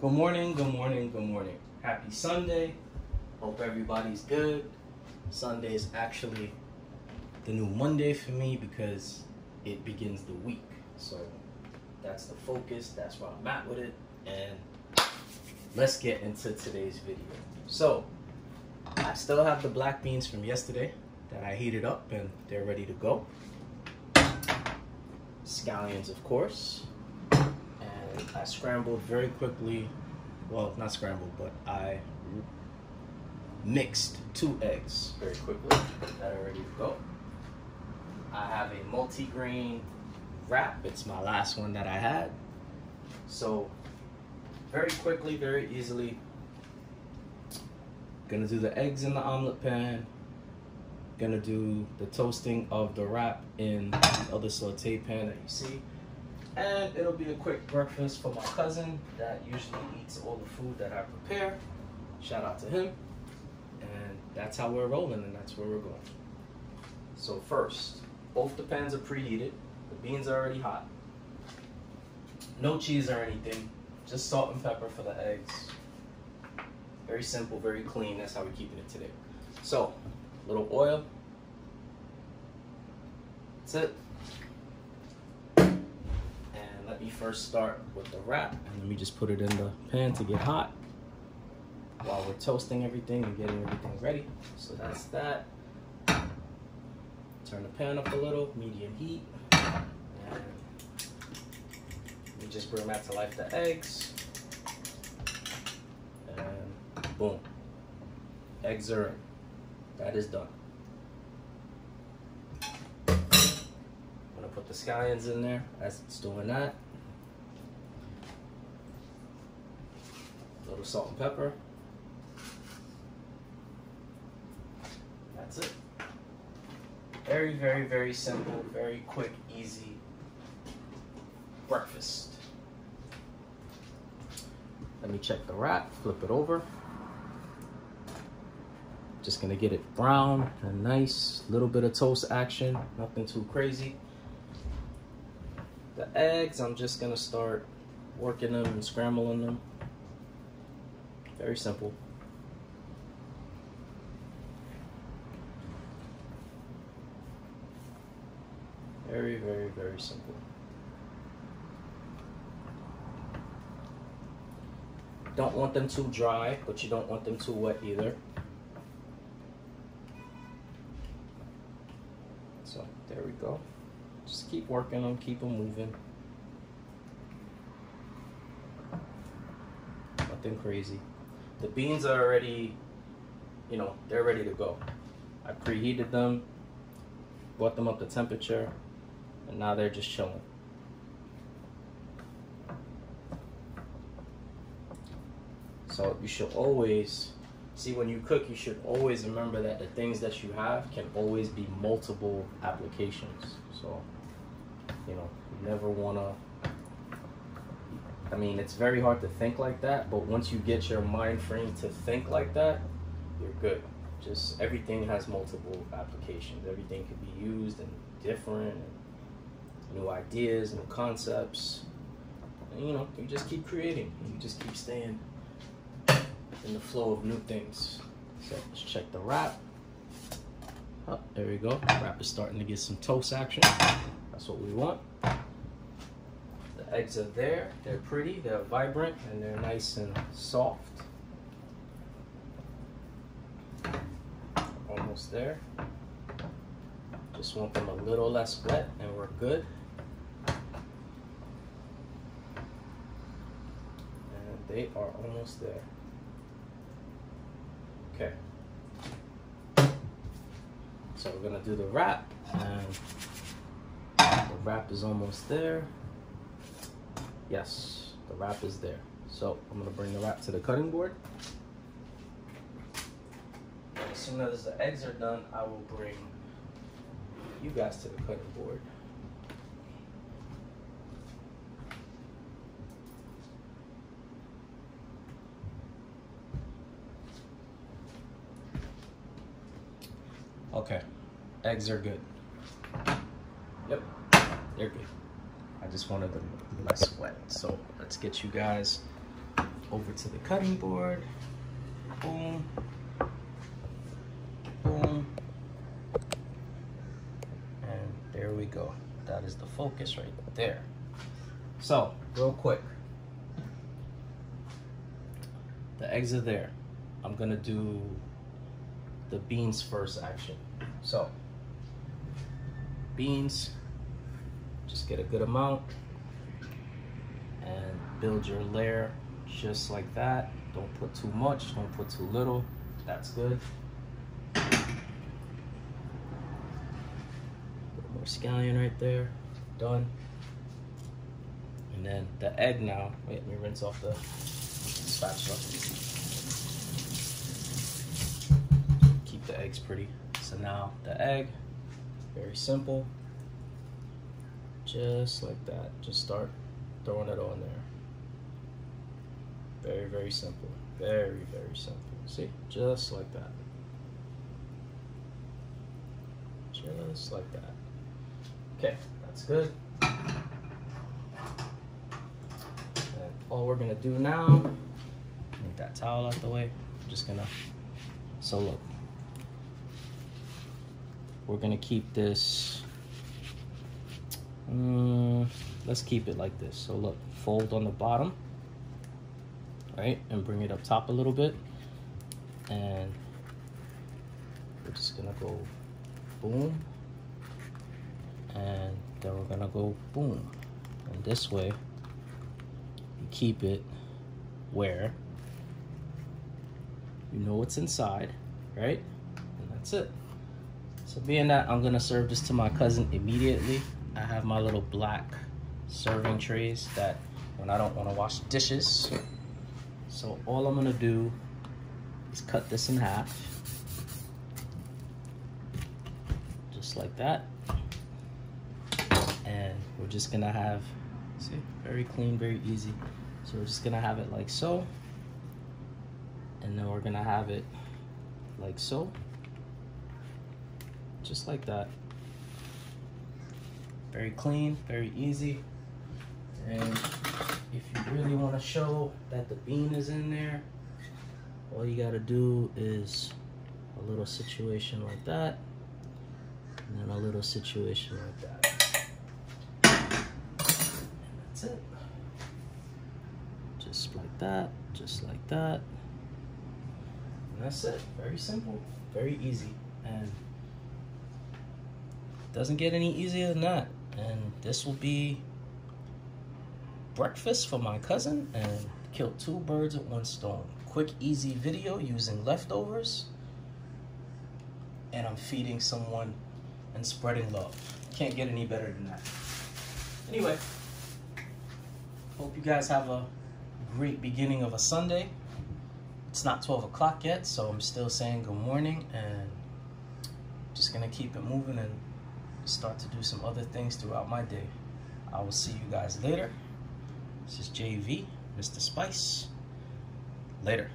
Good morning, good morning, good morning. Happy Sunday. Hope everybody's good. Sunday is actually the new Monday for me because it begins the week. So that's the focus, that's where I'm at with it. And let's get into today's video. So I still have the black beans from yesterday that I heated up and they're ready to go. Scallions, of course. I scrambled very quickly. Well, not scrambled, but I mixed two eggs very quickly that are ready to go. I have a multi-grain wrap. It's my last one that I had. So very quickly, very easily, gonna do the eggs in the omelet pan. Gonna do the toasting of the wrap in the other saute pan that you see. And it'll be a quick breakfast for my cousin that usually eats all the food that I prepare. Shout out to him. And that's how we're rolling and that's where we're going. So first, both the pans are preheated. The beans are already hot. No cheese or anything. Just salt and pepper for the eggs. Very simple, very clean. That's how we're keeping it today. So, a little oil. That's it. Let me first start with the wrap. And let me just put it in the pan to get hot while we're toasting everything and getting everything ready. So that's that. Turn the pan up a little, medium heat. And we just bring that to life the eggs. And boom. Eggs are in. That is done. I'm gonna put the scallions in there as it's doing that. Little salt and pepper. That's it. Very, very, very simple, very quick, easy breakfast. Let me check the wrap, flip it over. Just gonna get it brown and nice, little bit of toast action, nothing too crazy. The eggs, I'm just gonna start working them and scrambling them. Very simple. Very, very, very simple. Don't want them too dry, but you don't want them too wet either. So there we go. Just keep working them, keep them moving. Nothing crazy. The beans are already, you know, they're ready to go. I preheated them, brought them up to temperature, and now they're just chilling. So you should always see when you cook, you should always remember that the things that you have can always be multiple applications. So, you know, you never want to. I mean, it's very hard to think like that, but once you get your mind frame to think like that, you're good. Just everything has multiple applications. Everything can be used and different, and new ideas, new concepts. And, you know, you just keep creating. You just keep staying in the flow of new things. So let's check the wrap. Oh, there we go. Wrap is starting to get some toast action. That's what we want. Eggs are there. They're pretty, they're vibrant, and they're nice and soft. Almost there. Just want them a little less wet and we're good. And they are almost there. Okay. So we're gonna do the wrap and the wrap is almost there. Yes, the wrap is there. So I'm gonna bring the wrap to the cutting board. As soon as the eggs are done, I will bring you guys to the cutting board. Okay, eggs are good. Yep, they're good. I just wanted them less wet. So let's get you guys over to the cutting board. Boom. Boom. And there we go. That is the focus right there. So, real quick. The eggs are there. I'm gonna do the beans first action. So, beans, just get a good amount and build your layer just like that. Don't put too much, don't put too little. That's good. more scallion right there. Done. And then the egg now. Wait, let me rinse off the spatula. Keep the eggs pretty. So now the egg, very simple. Just like that. Just start throwing it on there. Very, very simple. Very, very simple. See? Just like that. Just like that. Okay, that's good. And all we're gonna do now, move that towel out the way. I'm just gonna, so look. We're gonna keep this, um, let's keep it like this. So look, fold on the bottom, right? And bring it up top a little bit. And we're just gonna go boom, and then we're gonna go boom and this way you keep it where you know what's inside right and that's it so being that I'm gonna serve this to my cousin immediately I have my little black serving trays that when I don't want to wash dishes. So all I'm gonna do is cut this in half. Just like that. And we're just gonna have see very clean very easy. So we're just gonna have it like so. And then we're gonna have it like so. Just like that. Very clean very easy and if you really want to show that the bean is in there all you got to do is a little situation like that and then a little situation like that that's it. Just like that, just like that. And that's it. Very simple, very easy. And doesn't get any easier than that. And this will be breakfast for my cousin and kill two birds with one stone. Quick, easy video using leftovers. And I'm feeding someone and spreading love. Can't get any better than that. Anyway. Hope you guys have a great beginning of a Sunday. It's not 12 o'clock yet, so I'm still saying good morning and just gonna keep it moving and start to do some other things throughout my day. I will see you guys later. This is JV, Mr. Spice. Later.